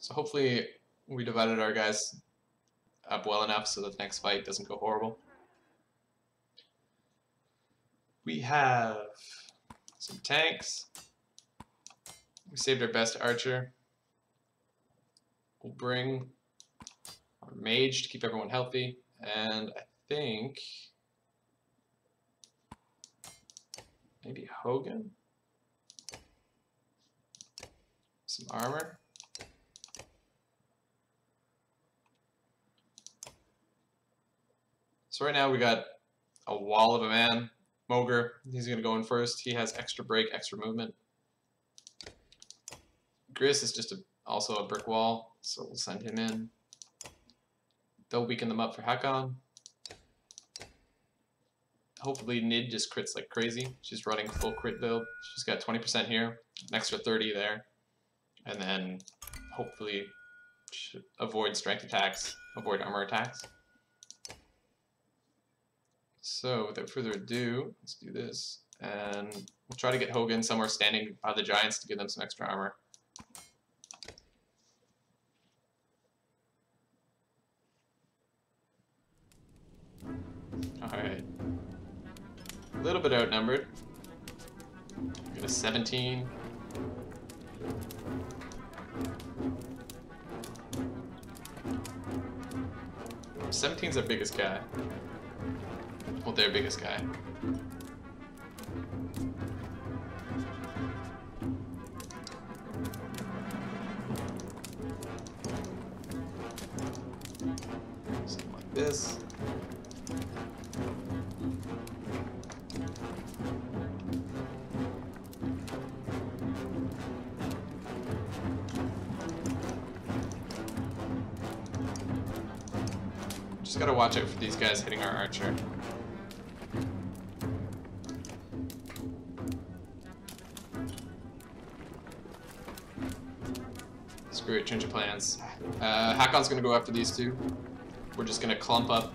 So hopefully we divided our guys up well enough so that the next fight doesn't go horrible. We have some tanks. We saved our best archer. We'll bring our mage to keep everyone healthy. And I think maybe Hogun? Some armor. So right now we got a wall of a man. Mogr, he's going to go in first. He has extra break, extra movement. Gris is just a, also a brick wall, so we'll send him in. They'll weaken them up for Hakon. Hopefully Nid just crits like crazy. She's running full crit build. She's got 20% here, an extra 30 there. And then hopefully avoid strength attacks, avoid armor attacks. So without further ado, let's do this. And we'll try to get Hogun somewhere standing by the Giants to give them some extra armor. Alright. A little bit outnumbered. A 17. Seventeen's our biggest guy. Well, their biggest guy. Something like this. Just gotta watch out for these guys hitting our archer. Screw it, change of plans. Uh, Hakon's gonna go after these two. We're just gonna clump up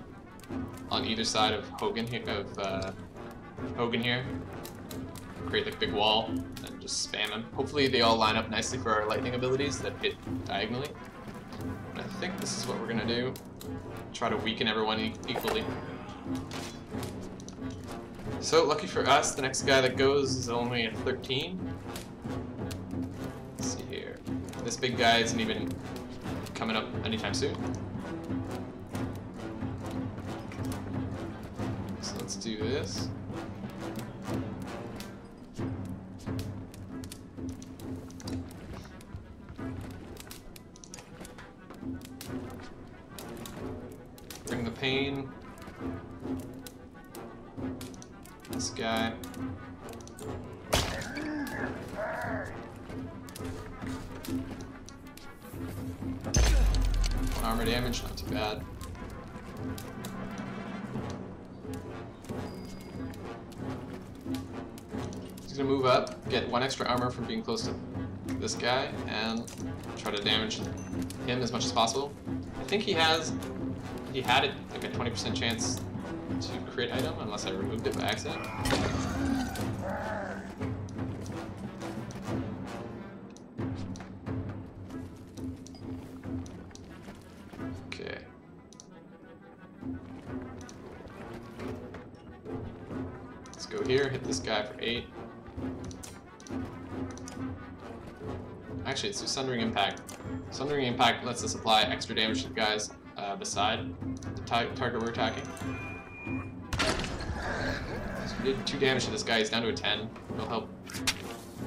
on either side of Hogun here, of uh, Hogun here. Create like big wall and just spam them. Hopefully they all line up nicely for our lightning abilities that hit diagonally. And I think this is what we're gonna do. Try to weaken everyone e equally. So lucky for us, the next guy that goes is only a 13. This big guy isn't even coming up anytime soon. So let's do this. Armor damage, not too bad. He's gonna move up, get one extra armor from being close to this guy, and try to damage him as much as possible. I think he has, he had it like a 20% chance to crit item, unless I removed it by accident. Guy for 8. Actually, let's do Sundering Impact. Sundering Impact lets us apply extra damage to the guys uh, beside the target we're attacking. So we did 2 damage to this guy, he's down to a 10. It'll help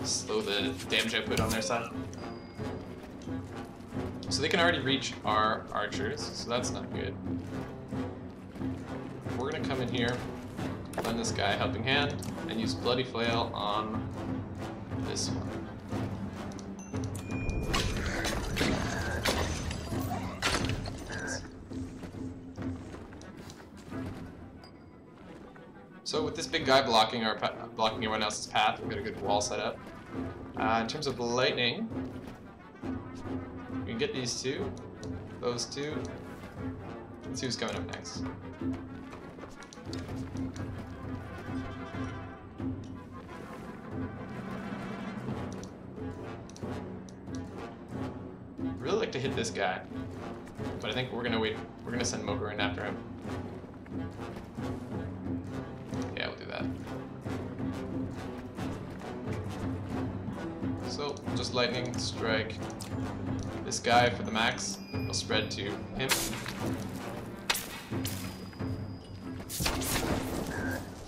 slow the damage output on their side. So they can already reach our archers, so that's not good. We're gonna come in here, lend this guy helping hand, and use Bloody Flail on this one. So with this big guy blocking our blocking everyone else's path, we've got a good wall set up. Uh, in terms of lightning, we can get these two, those two. Let's see who's coming up next. Like to hit this guy. But I think we're gonna wait. We're gonna send Mogr in after him. Yeah, we'll do that. So, just lightning strike this guy for the max. We'll spread to him.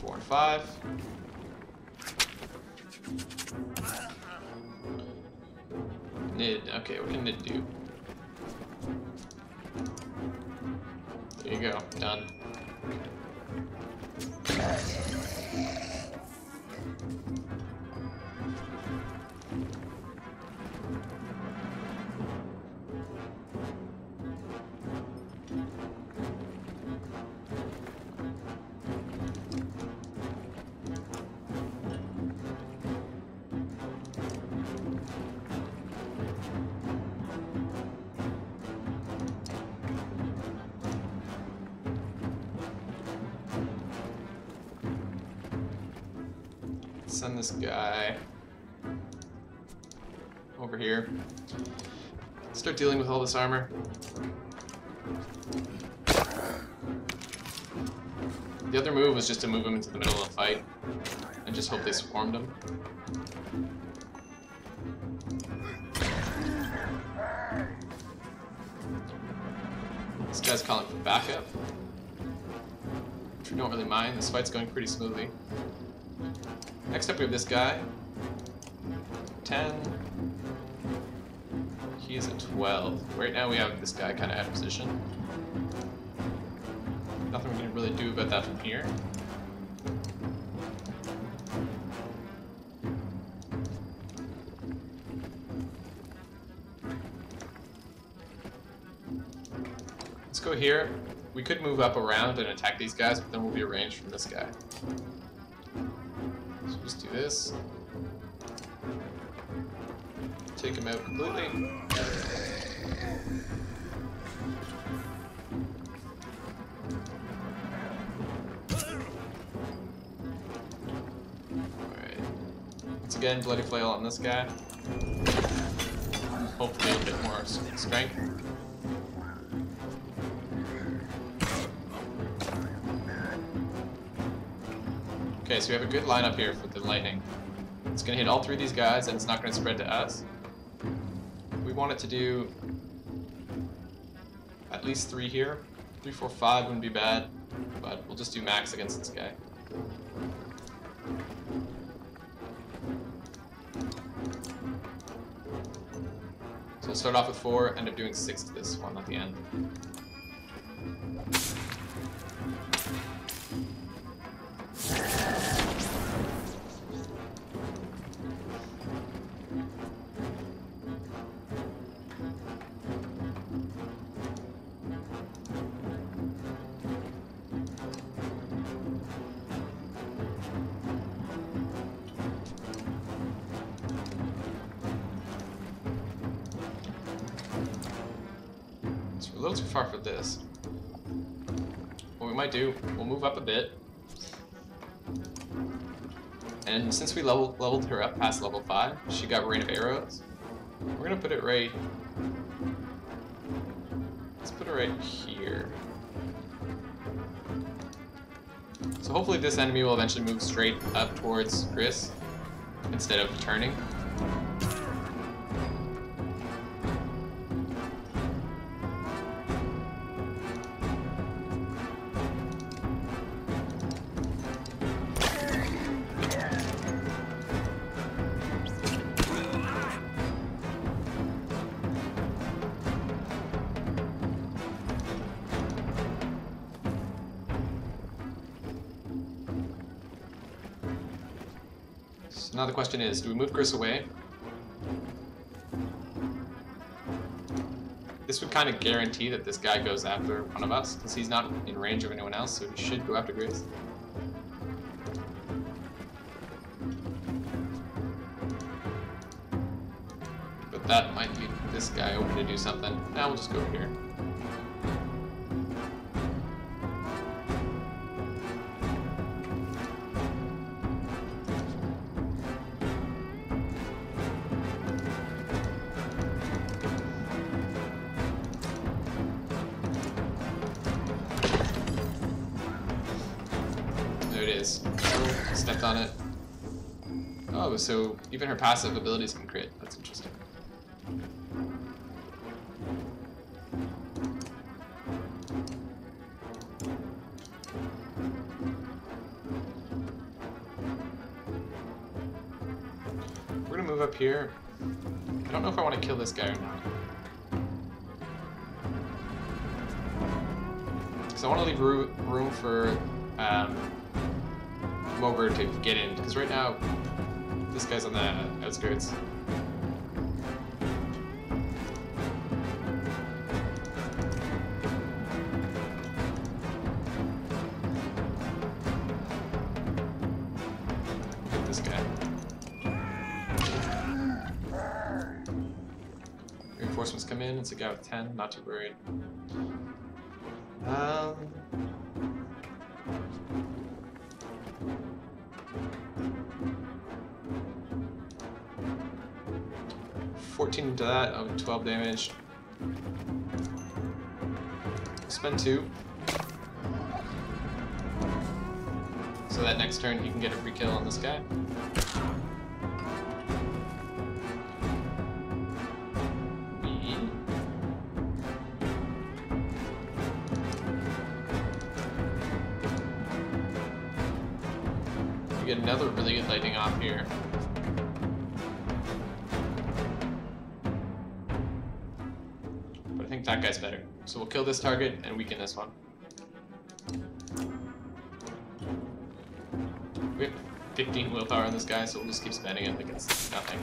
Four and five. Nid. Okay, what can Nid do? Send this guy over here. Start dealing with all this armor. The other move was just to move him into the middle of the fight and just hope they swarmed him. This guy's calling for backup. Which we don't really mind, this fight's going pretty smoothly. Next up we have this guy. 10. He is a 12. Right now we have this guy kind of out of position. Nothing we can really do about that from here. Let's go here. We could move up around and attack these guys, but then we'll be ranged from this guy. Just do this. Take him out completely. Alright. Once again, Bloody Flail on this guy. Hopefully a bit more strength. Okay, so we have a good lineup here for the lightning. It's gonna hit all three of these guys, and it's not gonna spread to us. We want it to do at least three here. Three, four, five wouldn't be bad, but we'll just do max against this guy. So we'll start off with four, end up doing six to this one at the end. Little too far for this. What we might do, we'll move up a bit. And since we level, leveled her up past level 5, she got Rain of Arrows. We're gonna put it right... Let's put it right here. So hopefully this enemy will eventually move straight up towards Gris, instead of turning. Now the question is, do we move Gris away? This would kind of guarantee that this guy goes after one of us, because he's not in range of anyone else, so he should go after Grace. But that might leave this guy open to do something. Now we'll just go here. Stepped on it. Oh, so even her passive abilities can crit. That's interesting. We're gonna move up here. I don't know if I want to kill this guy or not. Because I want to leave room for um, Mogr to get in. Because right now, this guy's on the outskirts. This guy. Reinforcements come in. It's a guy with 10. Not too worried. Um. That of twelve damage. Spend two. So that next turn he can get a free kill on this guy. We get another really good lightning off here. That guy's better. So we'll kill this target and weaken this one. We have 15 willpower on this guy, so we'll just keep spending it like it's nothing.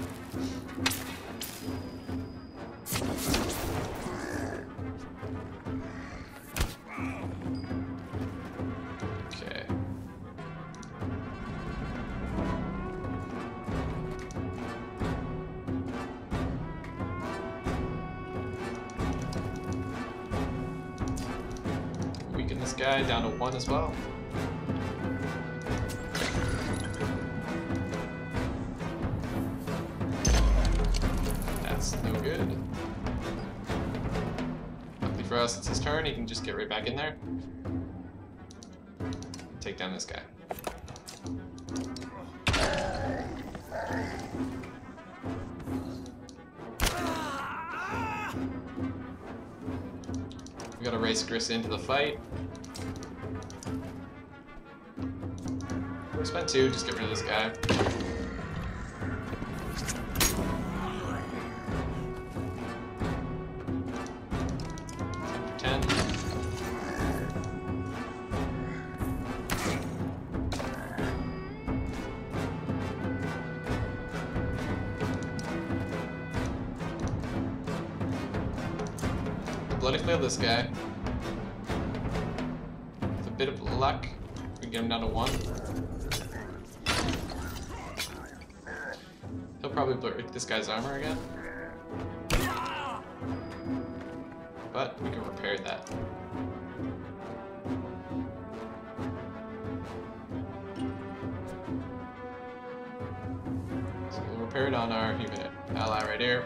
One as well. That's no good. Luckily for us, it's his turn. He can just get right back in there. Take down this guy. We gotta race Gris into the fight. Spend two, just get rid of this guy. Bloody flail this guy. With a bit of luck, we can get him down to one. Probably break this guy's armor again. But we can repair that. So we'll repair it on our human ally right here.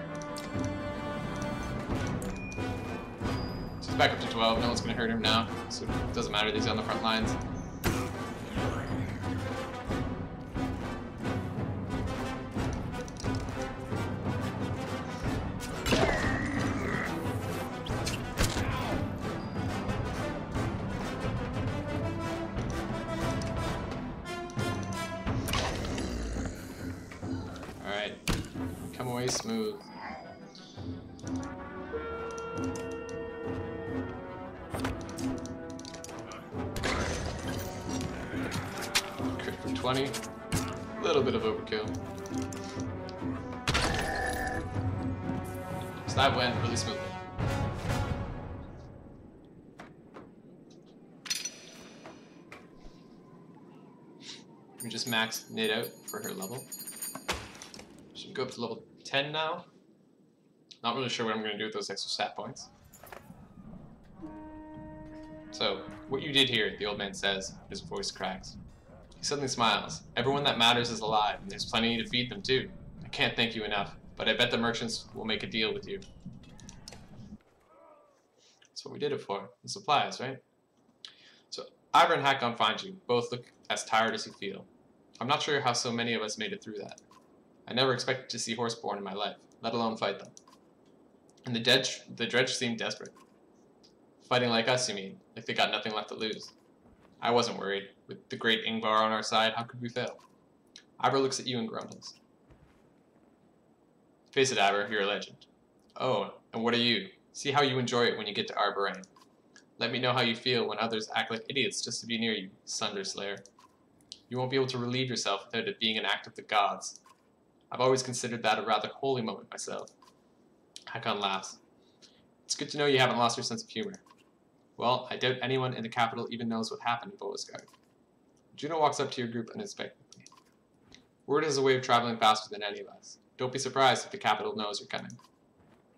So he's back up to 12, no one's gonna hurt him now, so it doesn't matter, he's on the front lines. Smooth. Crit for 20. A little bit of overkill. So that went really smoothly. We just maxed Nid out for her level. Should go up to level 10 now. Not really sure what I'm going to do with those extra stat points. So, what you did here, the old man says, his voice cracks. He suddenly smiles. Everyone that matters is alive, and there's plenty to feed them too. I can't thank you enough, but I bet the merchants will make a deal with you. That's what we did it for. The supplies, right? So, Iver and Hakon find you. Both look as tired as you feel. I'm not sure how so many of us made it through that. I never expected to see Horseborn in my life, let alone fight them. And the, dredge, the dredge seemed desperate. Fighting like us, you mean? Like they got nothing left to lose. I wasn't worried. With the great Ingvar on our side, how could we fail? Iver looks at you and grumbles. Face it, Iver, you're a legend. Oh, and what are you? See how you enjoy it when you get to Arberrang. Let me know how you feel when others act like idiots just to be near you, Sunder Slayer. You won't be able to relieve yourself without it being an act of the gods. I've always considered that a rather holy moment myself. Hakon laughs. It's good to know you haven't lost your sense of humor. Well, I doubt anyone in the capital even knows what happened in Boersgard. Juno walks up to your group unexpectedly. Word has a way of traveling faster than any of us. Don't be surprised if the capital knows you're coming.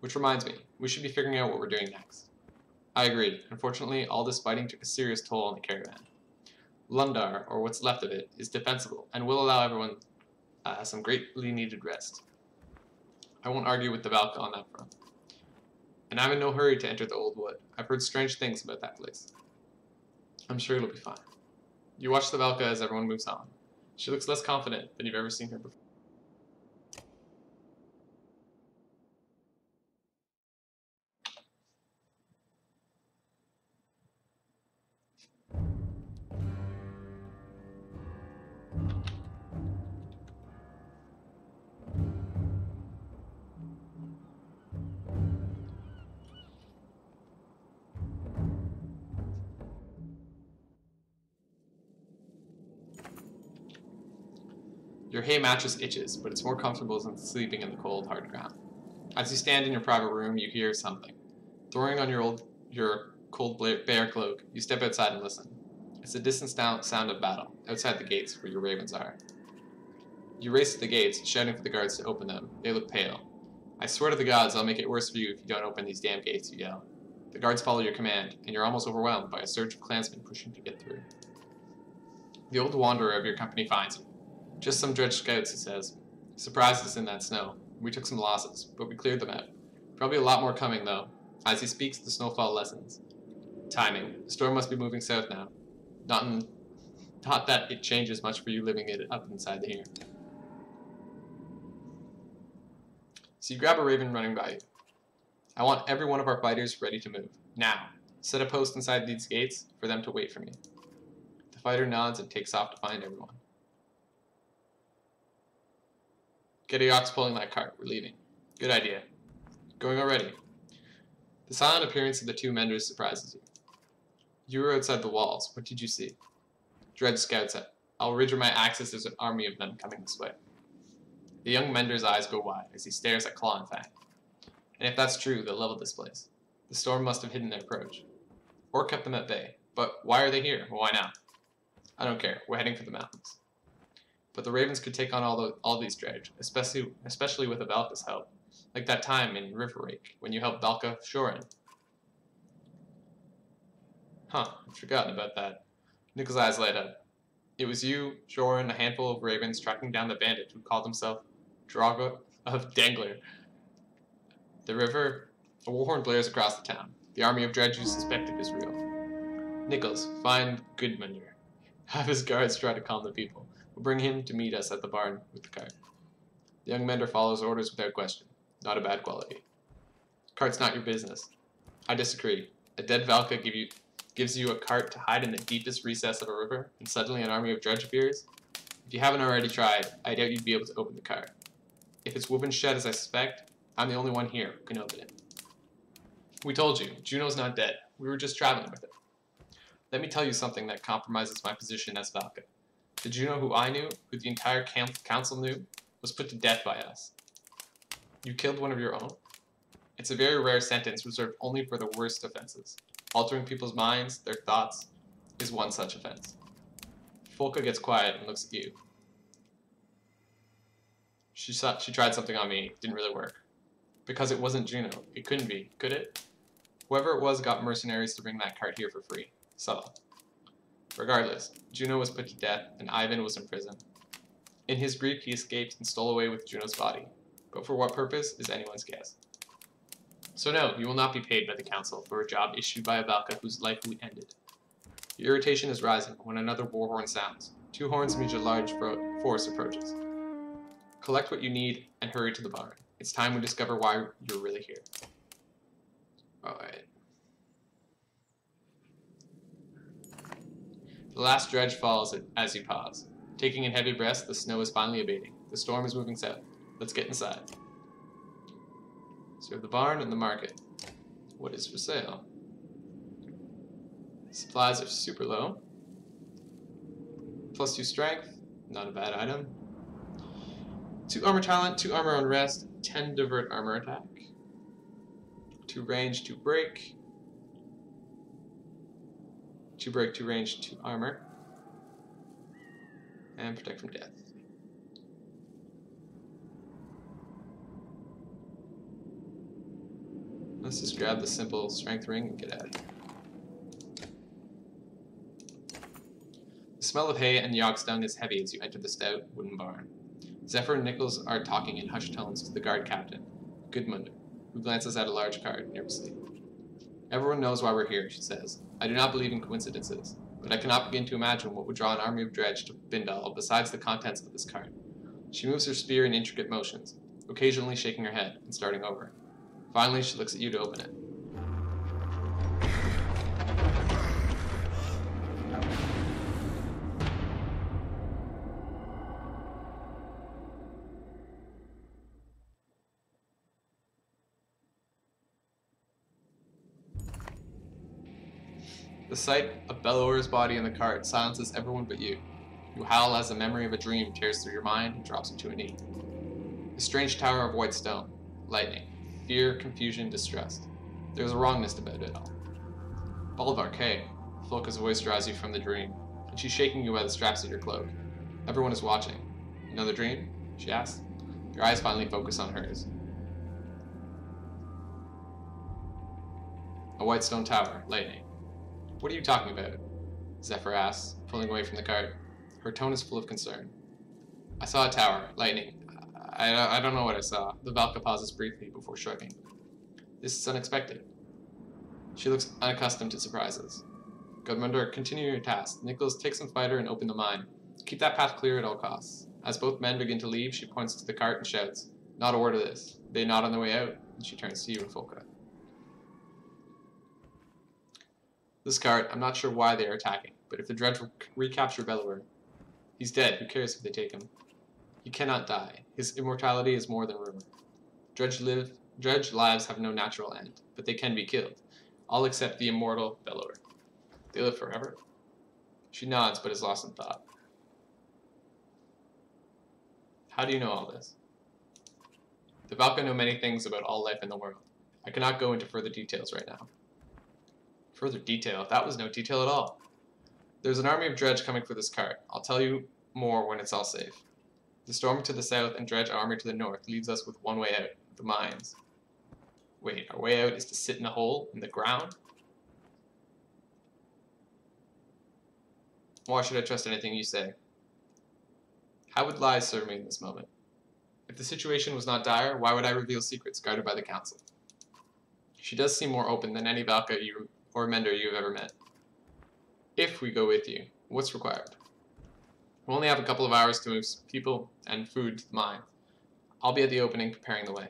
Which reminds me, we should be figuring out what we're doing next. I agree. Unfortunately, all this fighting took a serious toll on the caravan. Lundar, or what's left of it, is defensible and will allow everyone uh, some greatly needed rest. I won't argue with the Valka on that front. And I'm in no hurry to enter the Old Wood. I've heard strange things about that place. I'm sure it'll be fine. You watch the Valka as everyone moves on. She looks less confident than you've ever seen her before. Your hay mattress itches, but it's more comfortable than sleeping in the cold, hard ground. As you stand in your private room, you hear something. Throwing on your old, your cold bear cloak, you step outside and listen. It's a distant sound of battle, outside the gates where your ravens are. You race to the gates, shouting for the guards to open them. They look pale. I swear to the gods, I'll make it worse for you if you don't open these damn gates, you yell. The guards follow your command, and you're almost overwhelmed by a surge of clansmen pushing to get through. The old wanderer of your company finds you. Just some dredge scouts, he says. Surprised us in that snow. We took some losses, but we cleared them out. Probably a lot more coming, though. As he speaks, the snowfall lessens. Timing. The storm must be moving south now. Not, in, not that it changes much for you living it up inside here. So you grab a raven running by you. I want every one of our fighters ready to move. Now. Set a post inside these gates for them to wait for me. The fighter nods and takes off to find everyone. Get a ox pulling that cart. We're leaving. Good idea. Going already. The silent appearance of the two menders surprises you. You were outside the walls. What did you see? Dredge scouts it. I'll ridge my axis there's an army of them coming this way. The young mender's eyes go wide as he stares at Claw and Fang. And if that's true, they'll level this place. The storm must have hidden their approach. Or kept them at bay. But why are they here? Why not? I don't care. We're heading for the mountains. But the Ravens could take on all the, all these dredge, especially especially with Avalka's help, like that time in Riverrake when you helped Valka Shorin. Huh, I'd forgotten about that. Nicholas' eyes light up. It was you, Shorin, a handful of ravens tracking down the bandit who called himself Drago of Dangler. The river, a warhorn blares across the town. The army of dredge you suspected is real. Nichols, find Gudmund. Have his guards try to calm the people. Bring him to meet us at the barn with the cart. The young mender follows orders without question. Not a bad quality. Cart's not your business. I disagree. A dead Valka give you, gives you a cart to hide in the deepest recess of a river, and suddenly an army of dredge appears? If you haven't already tried, I doubt you'd be able to open the cart. If it's woven shut as I suspect, I'm the only one here who can open it. We told you, Juno's not dead. We were just traveling with it. Let me tell you something that compromises my position as Valka. The Juno who I knew, who the entire council knew, was put to death by us. You killed one of your own? It's a very rare sentence reserved only for the worst offenses. Altering people's minds, their thoughts, is one such offense. Folka gets quiet and looks at you. She, saw, she tried something on me, didn't really work. Because it wasn't Juno. It couldn't be, could it? Whoever it was got mercenaries to bring that cart here for free. Subtle. Regardless, Juno was put to death and Ivan was imprisoned. In his grief, he escaped and stole away with Juno's body, but for what purpose is anyone's guess. So no, you will not be paid by the council for a job issued by a Valka whose life we ended. Your irritation is rising when another war horn sounds. Two horns means a large force approaches. Collect what you need and hurry to the barn. It's time we discover why you're really here. Alright. The last dredge falls as you pause. Taking in heavy breaths, the snow is finally abating. The storm is moving south. Let's get inside. So we have the barn and the market. What is for sale? Supplies are super low. Plus 2 strength, not a bad item. 2 armor talent, 2 armor on rest, 10 divert armor attack. 2 range, 2 break. 2 break, 2 range, 2 armor. And protect from death. Let's just grab the simple strength ring and get out of here. The smell of hay and yox dung is heavy as you enter the stout wooden barn. Zephyr and Nichols are talking in hushed tones to the guard captain, Gudmund, who glances at a large card nervously. Everyone knows why we're here, she says. I do not believe in coincidences, but I cannot begin to imagine what would draw an army of dredge to Bindal besides the contents of this card. She moves her spear in intricate motions, occasionally shaking her head and starting over. Finally, she looks at you to open it. Sight of Bellower's body in the cart silences everyone but you. You howl as the memory of a dream tears through your mind and drops into a knee. A strange tower of white stone, lightning, fear, confusion, distrust. There's a wrongness about it all. Bolverk. Folka's voice draws you from the dream, and she's shaking you by the straps of your cloak. Everyone is watching. Another dream? She asks. Your eyes finally focus on hers. A white stone tower, lightning. What are you talking about? Zephyr asks, pulling away from the cart. Her tone is full of concern. I saw a tower, lightning. I, I don't know what I saw. The Valka pauses briefly before shrugging. This is unexpected. She looks unaccustomed to surprises. Gudmundur, continue your task. Nicholas, take some fighter and open the mine. Keep that path clear at all costs. As both men begin to leave, she points to the cart and shouts, Not a word of this. They nod on the way out, and she turns to you and Folka. This cart, I'm not sure why they are attacking, but if the Dredge recapture Bellower, he's dead, who cares if they take him? He cannot die. His immortality is more than rumor. Dredge, live, Dredge lives have no natural end, but they can be killed. All except the immortal Bellower. They live forever? She nods, but is lost in thought. How do you know all this? The Valka know many things about all life in the world. I cannot go into further details right now. Further detail? That was no detail at all. There's an army of dredge coming for this cart. I'll tell you more when it's all safe. The storm to the south and dredge army to the north leaves us with one way out, the mines. Wait, our way out is to sit in a hole in the ground? Why should I trust anything you say? How would lies serve me in this moment? If the situation was not dire, why would I reveal secrets guarded by the council? She does seem more open than any Valka you or Mender you've ever met. If we go with you, what's required? We only have a couple of hours to move people and food to the mine. I'll be at the opening preparing the way.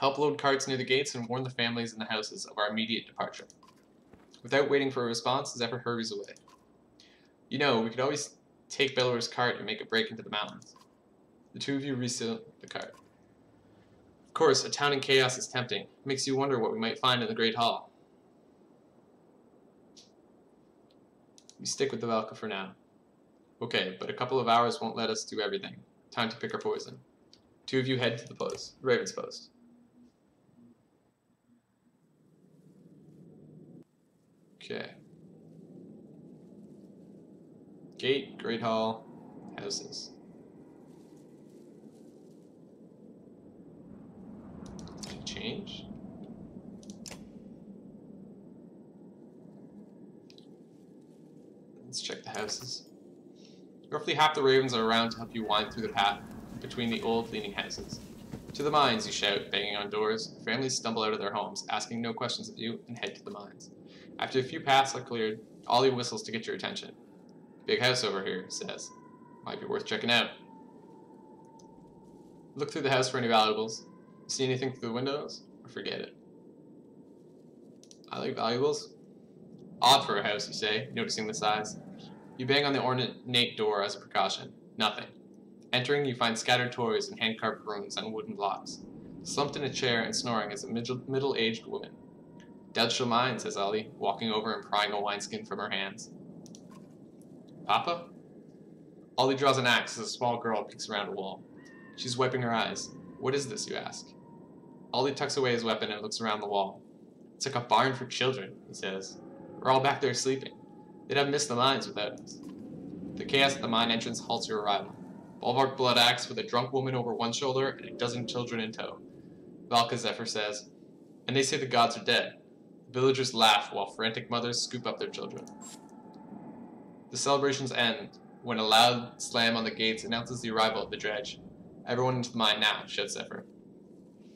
Help load carts near the gates and warn the families in the houses of our immediate departure. Without waiting for a response, Zephyr hurries away. You know, we could always take Bellower's cart and make a break into the mountains. The two of you reseal the cart. Of course, a town in chaos is tempting. It makes you wonder what we might find in the Great Hall. We stick with the Valka for now. Okay, but a couple of hours won't let us do everything. Time to pick our poison. Two of you head to the post, Raven's post. Okay. Gate, Great Hall, houses. Change? Let's check the houses. Roughly half the ravens are around to help you wind through the path between the old leaning houses. To the mines, you shout, banging on doors. Families stumble out of their homes, asking no questions of you, and head to the mines. After a few paths are cleared, Ollie whistles to get your attention. Big house over here, he says. Might be worth checking out. Look through the house for any valuables. See anything through the windows? Or forget it. I like valuables. Odd for a house, you say, noticing the size. You bang on the ornate door as a precaution. Nothing. Entering, you find scattered toys and hand-carved runes on wooden blocks. Slumped in a chair and snoring is a middle-aged woman. Dead shall says Ollie, walking over and prying a wineskin from her hands. Papa? Ollie draws an axe as a small girl peeks around a wall. She's wiping her eyes. What is this, you ask? Ollie tucks away his weapon and looks around the wall. It's like a barn for children, he says. We're all back there sleeping. They'd have missed the mines without us. The chaos at the mine entrance halts your arrival. Bolverk Blood Axe with a drunk woman over one shoulder and a dozen children in tow. Valka Zephyr says, and they say the gods are dead. The villagers laugh while frantic mothers scoop up their children. The celebrations end when a loud slam on the gates announces the arrival of the dredge. Everyone into the mine now, shouts Zephyr.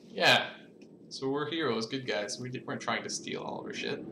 Yeah, so we're heroes, good guys. We weren't trying to steal all of our shit.